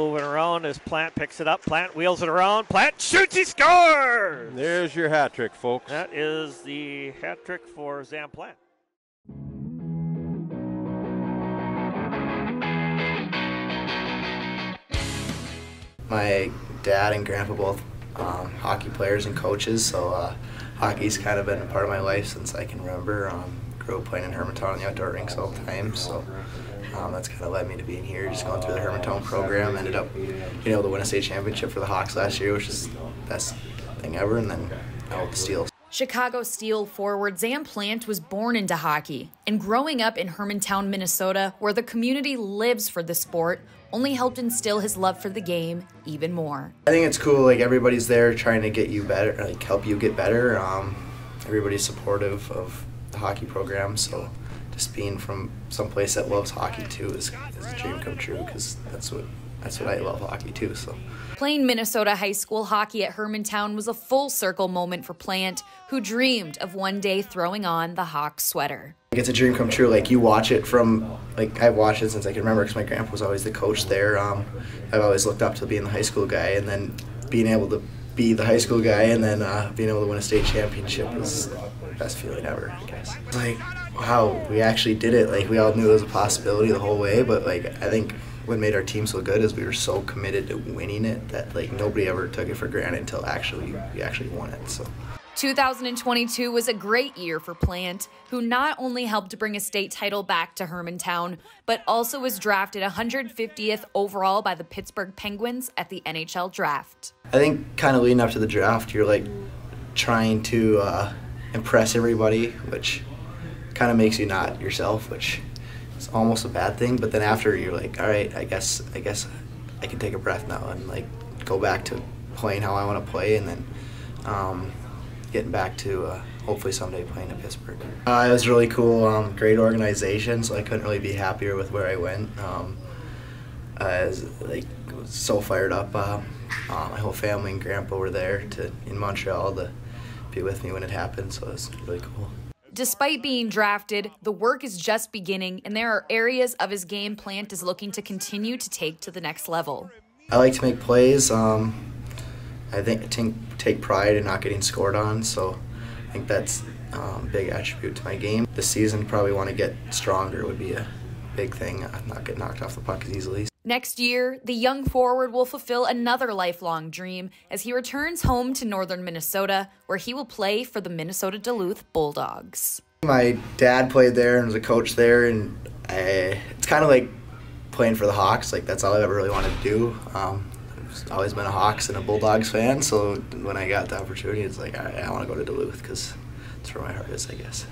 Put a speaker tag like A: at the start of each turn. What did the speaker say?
A: Moving around as Plante picks it up. Plante wheels it around. Plante shoots. He scores.
B: There's your hat trick, folks.
A: That is the hat trick for Zam Plante.
C: My dad and grandpa both um, hockey players and coaches, so uh, hockey's kind of been a part of my life since I can remember. Um, grew up playing in Hermantown in the outdoor rinks all the time, so um, that's kind of led me to being here. Just going through the Hermantown program, ended up being able to win a state championship for the Hawks last year, which is the best thing ever, and then now with the Steels.
D: Chicago Steel forward Zam Plante was born into hockey, and growing up in Hermantown, Minnesota, where the community lives for the sport, only helped instill his love for the game even more.
C: I think it's cool. Like everybody's there trying to get you better, like help you get better. Um, everybody's supportive of hockey program, so just being from someplace that loves hockey too is, is a dream come true because that's what that's what I love hockey too. So
D: playing Minnesota high school hockey at Hermantown was a full circle moment for Plante, who dreamed of one day throwing on the Hawk sweater.
C: It's a dream come true. Like you watch it from like I've watched it since I can remember because my grandpa was always the coach there. Um, I've always looked up to being the high school guy, and then being able to be the high school guy, and then uh, being able to win a state championship was the best feeling ever. I guess. Like wow, we actually did it. Like we all knew it was a possibility the whole way, but like I think what made our team so good is we were so committed to winning it that like nobody ever took it for granted until actually we actually won it. So.
D: 2022 was a great year for Plante, who not only helped to bring a state title back to Hermantown, but also was drafted 150th overall by the Pittsburgh Penguins at the NHL draft.
C: I think kind of leading up to the draft, you're like trying to uh, impress everybody, which kind of makes you not yourself, which is almost a bad thing. But then after, you're like, all right, I guess I guess I can take a breath now and like go back to playing how I want to play, and then. Um, getting back to uh, hopefully someday playing in Pittsburgh. Uh, it was really cool, um, great organization, so I couldn't really be happier with where I went. Um, I was like so fired up. Uh, uh, my whole family and grandpa were there to in Montreal to be with me when it happened, so it was really cool.
D: Despite being drafted, the work is just beginning, and there are areas of his game Plante is looking to continue to take to the next level.
C: I like to make plays. Um, I think take, take pride in not getting scored on, so I think that's um, big attribute to my game. This season, probably want to get stronger would be a big thing. Uh, not get knocked off the puck as easily.
D: Next year, the young forward will fulfill another lifelong dream as he returns home to northern Minnesota, where he will play for the Minnesota Duluth Bulldogs.
C: My dad played there and was a coach there, and I, it's kind of like playing for the Hawks. Like that's all I ever really wanted to do. Um, always been a Hawks and a Bulldogs fan, so when I got the opportunity, it's like, right, I want to go to Duluth because it's where my heart is, I guess.